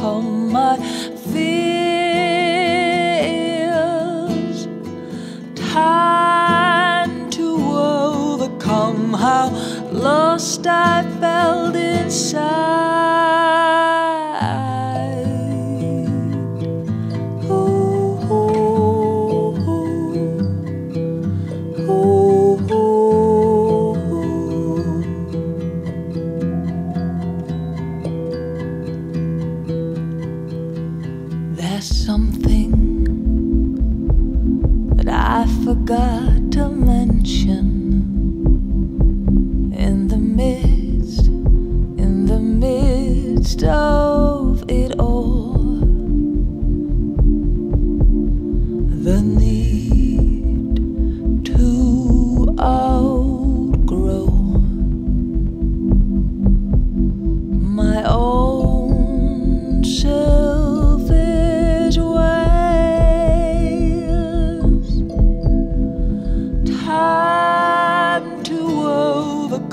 overcome my fears. Time to overcome how lost I felt inside. I forgot to mention in the midst, in the midst of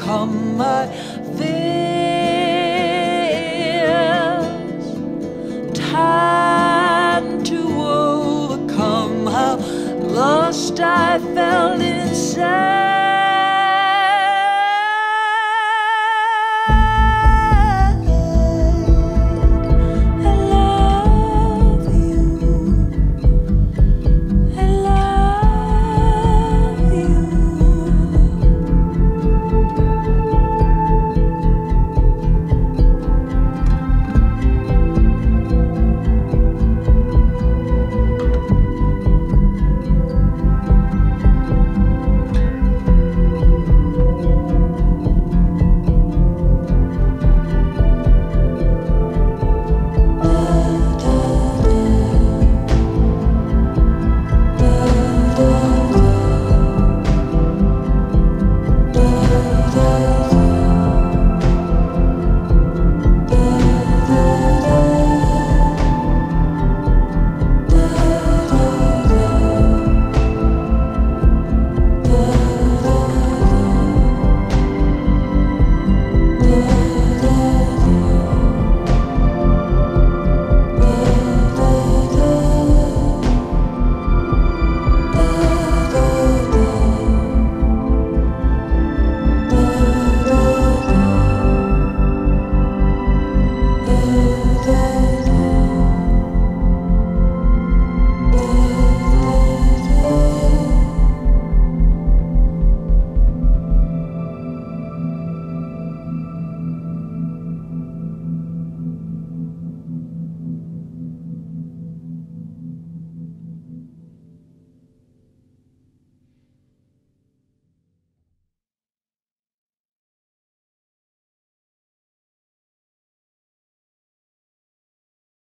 overcome my fears. Time to overcome how lost I felt inside.